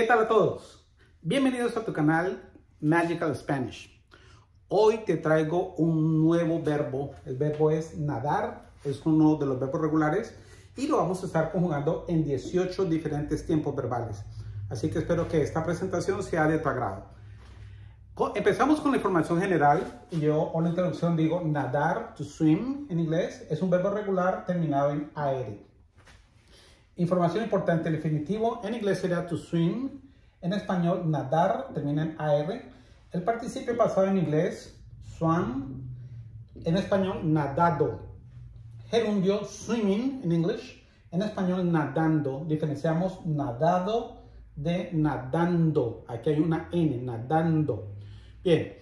¿Qué tal a todos? Bienvenidos a tu canal Magical Spanish. Hoy te traigo un nuevo verbo. El verbo es nadar, es uno de los verbos regulares y lo vamos a estar conjugando en 18 diferentes tiempos verbales. Así que espero que esta presentación sea de tu agrado. Empezamos con la información general yo o la introducción digo nadar, to swim en inglés, es un verbo regular terminado en aire. Información importante, el definitivo en inglés sería to swim, en español nadar, termina en AR. El participio pasado en inglés, swam, en español nadado. Gerundio, swimming en inglés, en español nadando. Diferenciamos nadado de nadando. Aquí hay una N, nadando. Bien,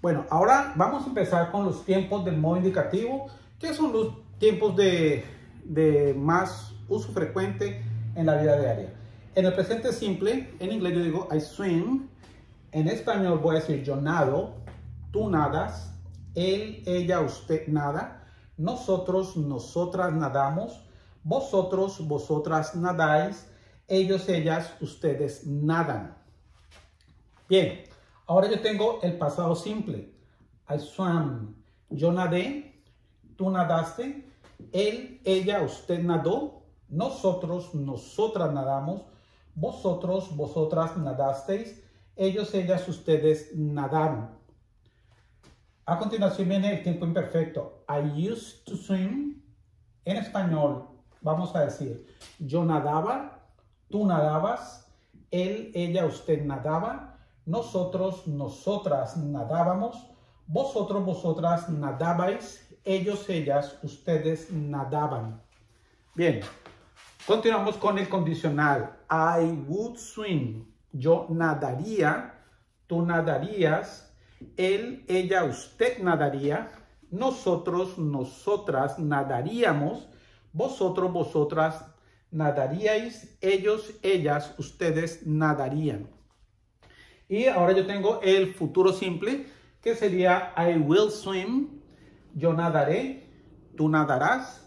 bueno, ahora vamos a empezar con los tiempos del modo indicativo, que son los tiempos de, de más uso frecuente en la vida diaria. En el presente simple, en inglés yo digo I swim. En español voy a decir yo nado, tú nadas, él, ella, usted nada, nosotros, nosotras nadamos, vosotros, vosotras nadáis, ellos, ellas, ustedes nadan. Bien, ahora yo tengo el pasado simple. I swam. Yo nadé, tú nadaste, él, ella, usted nadó, nosotros, nosotras nadamos, vosotros, vosotras nadasteis, ellos, ellas, ustedes nadaron. A continuación viene el tiempo imperfecto. I used to swim. En español vamos a decir, yo nadaba, tú nadabas, él, ella, usted nadaba, nosotros, nosotras nadábamos, vosotros, vosotras nadabais, ellos, ellas, ustedes nadaban. Bien, Continuamos con el condicional. I would swim. Yo nadaría. Tú nadarías. Él, ella, usted nadaría. Nosotros, nosotras nadaríamos. Vosotros, vosotras nadaríais. Ellos, ellas, ustedes nadarían. Y ahora yo tengo el futuro simple que sería I will swim. Yo nadaré. Tú nadarás.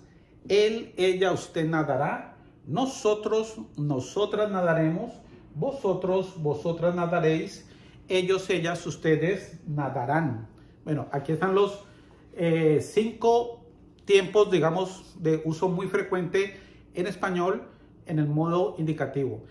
Él, ella, usted nadará nosotros, nosotras nadaremos, vosotros, vosotras nadaréis, ellos, ellas, ustedes nadarán. Bueno, aquí están los eh, cinco tiempos, digamos, de uso muy frecuente en español en el modo indicativo.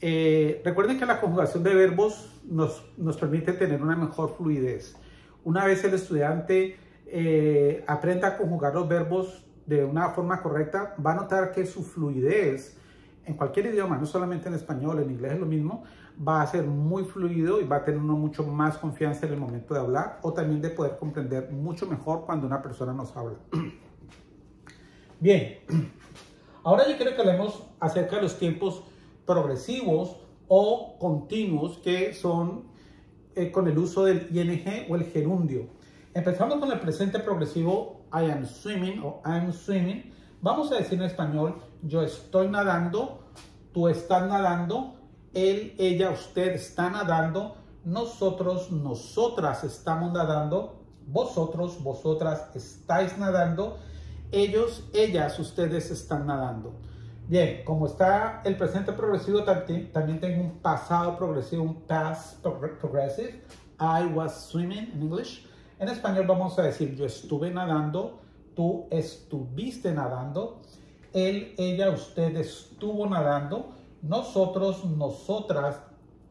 Eh, recuerden que la conjugación de verbos nos, nos, permite tener una mejor fluidez. Una vez el estudiante eh, aprenda a conjugar los verbos de una forma correcta, va a notar que su fluidez en cualquier idioma, no solamente en español, en inglés es lo mismo, va a ser muy fluido y va a tener uno mucho más confianza en el momento de hablar o también de poder comprender mucho mejor cuando una persona nos habla. Bien, ahora yo quiero que hablemos acerca de los tiempos progresivos o continuos que son eh, con el uso del ing o el gerundio. Empezando con el presente progresivo I am swimming o I'm swimming, vamos a decir en español, yo estoy nadando, tú estás nadando, él, ella, usted está nadando, nosotros, nosotras estamos nadando, vosotros, vosotras estáis nadando, ellos, ellas, ustedes están nadando. Bien, como está el presente progresivo, también tengo un pasado progresivo, un past progressive. I was swimming in English. En español vamos a decir yo estuve nadando, tú estuviste nadando, él, ella, usted estuvo nadando, nosotros, nosotras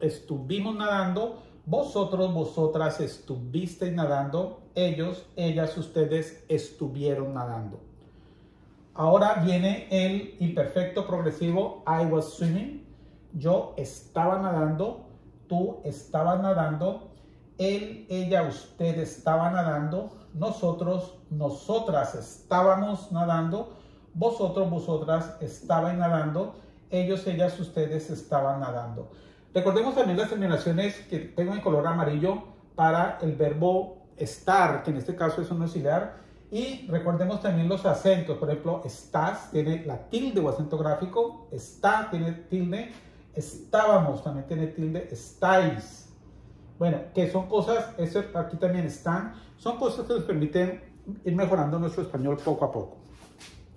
estuvimos nadando, vosotros, vosotras estuvisteis nadando, ellos, ellas, ustedes estuvieron nadando. Ahora viene el imperfecto progresivo I was swimming. Yo estaba nadando, tú estabas nadando, él, ella, usted estaba nadando, nosotros, nosotras estábamos nadando, vosotros, vosotras estaban nadando, ellos, ellas, ustedes estaban nadando. Recordemos también las terminaciones que tengo en color amarillo para el verbo estar, que en este caso es un auxiliar, y recordemos también los acentos, por ejemplo, estás tiene la tilde o acento gráfico, está tiene tilde, estábamos también tiene tilde, estáis bueno, que son cosas, eso aquí también están, son cosas que nos permiten ir mejorando nuestro español poco a poco.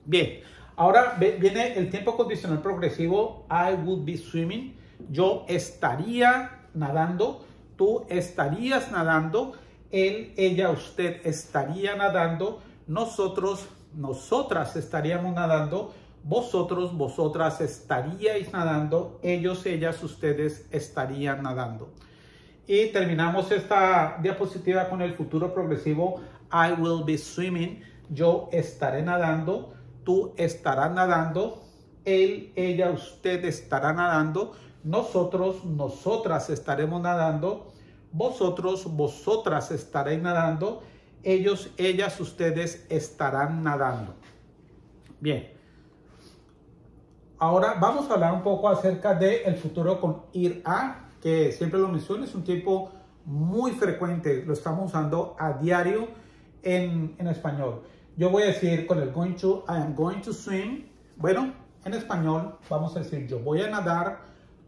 Bien, ahora viene el tiempo condicional progresivo, I would be swimming. yo estaría nadando, tú estarías nadando, él, ella, usted estaría nadando, nosotros, nosotras estaríamos nadando, vosotros, vosotras estaríais nadando, ellos, ellas, ustedes estarían nadando. Y terminamos esta diapositiva con el futuro progresivo. I will be swimming. Yo estaré nadando. Tú estarás nadando. Él, ella, usted estará nadando. Nosotros, nosotras estaremos nadando. Vosotros, vosotras estaréis nadando. Ellos, ellas, ustedes estarán nadando. Bien. Ahora vamos a hablar un poco acerca del el futuro con ir a que siempre lo menciono, es un tiempo muy frecuente, lo estamos usando a diario en, en español. Yo voy a decir con el going to, I am going to swim. Bueno, en español vamos a decir yo voy a nadar,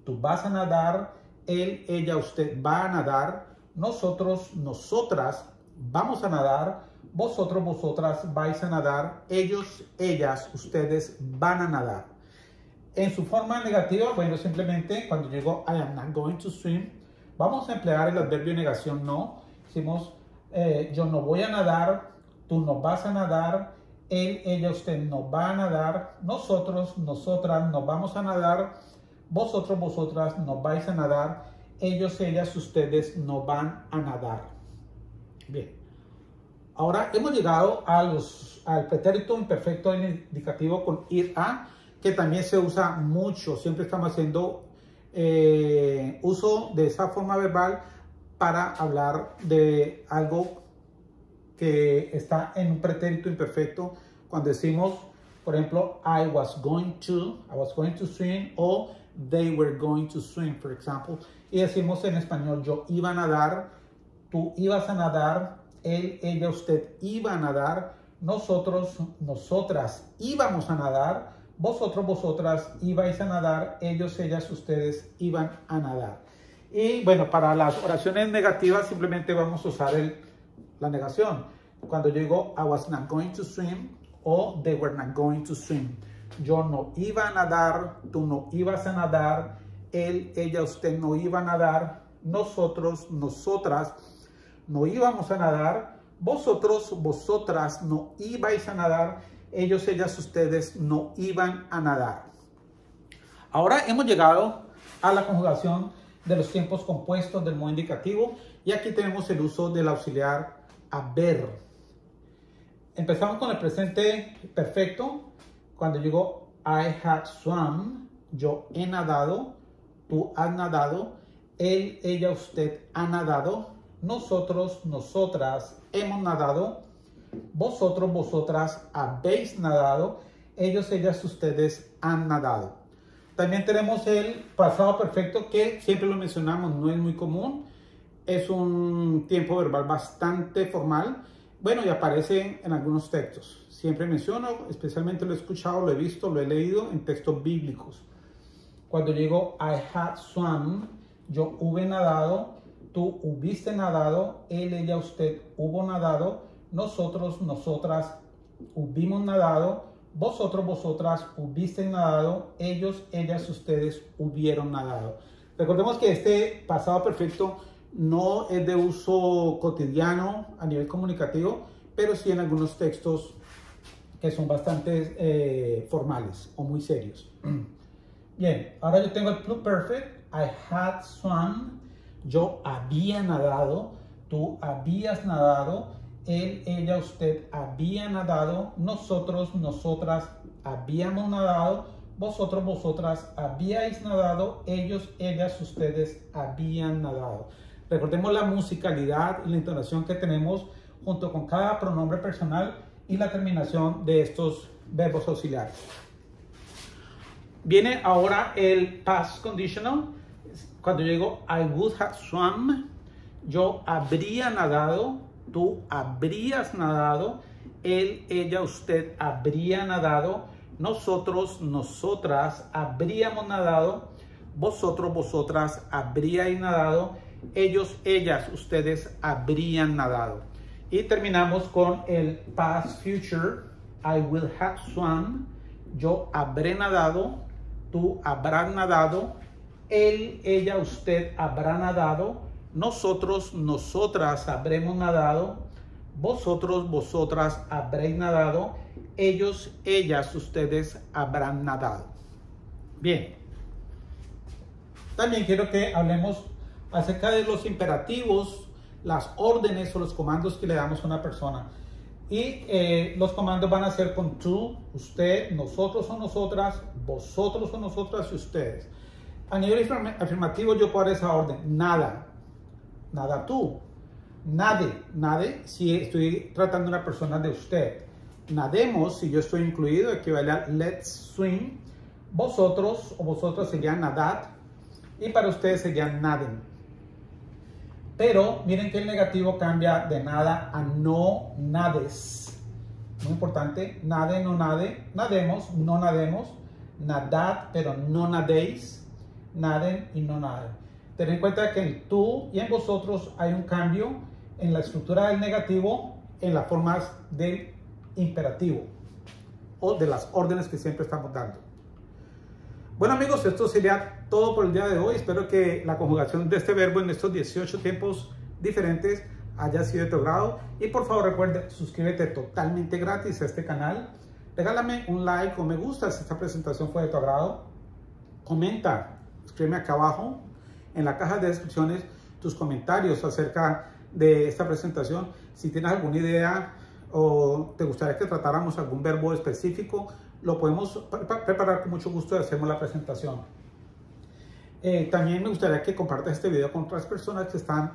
tú vas a nadar, él, ella, usted va a nadar, nosotros, nosotras vamos a nadar, vosotros, vosotras vais a nadar, ellos, ellas, ustedes van a nadar. En su forma negativa, bueno, simplemente cuando llegó I am not going to swim, vamos a emplear el adverbio negación no. Decimos, eh, yo no voy a nadar, tú no vas a nadar, él, ella, usted no va a nadar, nosotros, nosotras nos vamos a nadar, vosotros, vosotras no vais a nadar, ellos, ellas, ustedes no van a nadar. Bien. Ahora hemos llegado a los, al pretérito imperfecto indicativo con ir a que también se usa mucho. Siempre estamos haciendo eh, uso de esa forma verbal para hablar de algo que está en un pretérito imperfecto. Cuando decimos, por ejemplo, I was going to, I was going to swim o they were going to swim, por ejemplo. Y decimos en español, yo iba a nadar, tú ibas a nadar, él, ella, usted iba a nadar, nosotros, nosotras íbamos a nadar, vosotros, vosotras ibais a nadar, ellos, ellas, ustedes iban a nadar. Y bueno, para las oraciones negativas simplemente vamos a usar el, la negación. Cuando yo digo I was not going to swim o they were not going to swim. Yo no iba a nadar, tú no ibas a nadar, él, ella, usted no iba a nadar, nosotros, nosotras no íbamos a nadar, vosotros, vosotras no ibais a nadar, ellos, ellas, ustedes no iban a nadar. Ahora hemos llegado a la conjugación de los tiempos compuestos del modo indicativo y aquí tenemos el uso del auxiliar haber. Empezamos con el presente perfecto. Cuando digo I have swum, yo he nadado, tú has nadado, él, ella, usted ha nadado, nosotros, nosotras hemos nadado, vosotros, vosotras habéis nadado, ellos, ellas, ustedes han nadado. También tenemos el pasado perfecto que siempre lo mencionamos, no es muy común. Es un tiempo verbal bastante formal. Bueno, y aparece en algunos textos. Siempre menciono, especialmente lo he escuchado, lo he visto, lo he leído en textos bíblicos. Cuando digo I had swum, yo hube nadado, tú hubiste nadado, él, ella, usted hubo nadado, nosotros, nosotras hubimos nadado, vosotros, vosotras hubiste nadado, ellos, ellas, ustedes hubieron nadado. Recordemos que este pasado perfecto no es de uso cotidiano a nivel comunicativo, pero sí en algunos textos que son bastante eh, formales o muy serios. Bien, ahora yo tengo el perfect. I had swum. Yo había nadado. Tú habías nadado él, ella, usted había nadado, nosotros, nosotras habíamos nadado, vosotros, vosotras habíais nadado, ellos, ellas, ustedes habían nadado. Recordemos la musicalidad y la entonación que tenemos junto con cada pronombre personal y la terminación de estos verbos auxiliares. Viene ahora el past conditional. Cuando digo I would have swum, yo habría nadado, tú habrías nadado, él, ella, usted habría nadado, nosotros, nosotras habríamos nadado, vosotros, vosotras habríais nadado, ellos, ellas, ustedes habrían nadado. Y terminamos con el past future. I will have swum. Yo habré nadado. Tú habrás nadado. él, ella, usted habrá nadado, nosotros, nosotras habremos nadado, vosotros, vosotras habréis nadado, ellos, ellas, ustedes habrán nadado. Bien. También quiero que hablemos acerca de los imperativos, las órdenes o los comandos que le damos a una persona. Y eh, los comandos van a ser con tú, usted, nosotros o nosotras, vosotros o nosotras y ustedes. A nivel afirmativo yo puedo dar esa orden, nada, nada tú, nade, nade si estoy tratando a una persona de usted. Nademos si yo estoy incluido, equivale a let's swim. Vosotros o vosotras serían nadad y para ustedes serían naden. Pero miren que el negativo cambia de nada a no nades. Muy importante, nade, no nade, nademos, no nademos, nadad, pero no nadéis, naden y no naden. Ten en cuenta que en tú y en vosotros hay un cambio en la estructura del negativo en las formas del imperativo o de las órdenes que siempre estamos dando. Bueno amigos, esto sería todo por el día de hoy. Espero que la conjugación de este verbo en estos 18 tiempos diferentes haya sido de tu grado. Y por favor recuerda, suscríbete totalmente gratis a este canal. Regálame un like o me gusta si esta presentación fue de tu agrado. Comenta, escríbeme acá abajo en la caja de descripciones tus comentarios acerca de esta presentación. Si tienes alguna idea o te gustaría que tratáramos algún verbo específico, lo podemos preparar con mucho gusto y hacemos la presentación. Eh, también me gustaría que compartas este video con otras personas que están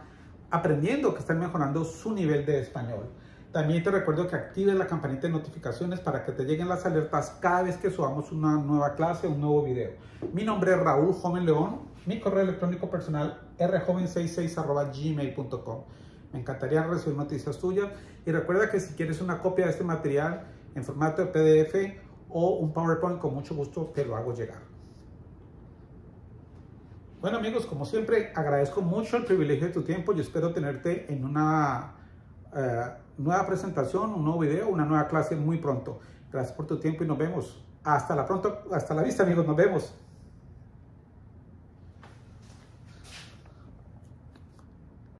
aprendiendo, que están mejorando su nivel de español. También te recuerdo que actives la campanita de notificaciones para que te lleguen las alertas cada vez que subamos una nueva clase, un nuevo video. Mi nombre es Raúl Joven León, mi correo electrónico personal rjoven66 gmail.com. Me encantaría recibir noticias tuyas y recuerda que si quieres una copia de este material en formato de PDF o un PowerPoint, con mucho gusto te lo hago llegar. Bueno amigos, como siempre, agradezco mucho el privilegio de tu tiempo y espero tenerte en una eh, nueva presentación, un nuevo video, una nueva clase muy pronto. Gracias por tu tiempo y nos vemos. Hasta la pronto, hasta la vista amigos, nos vemos.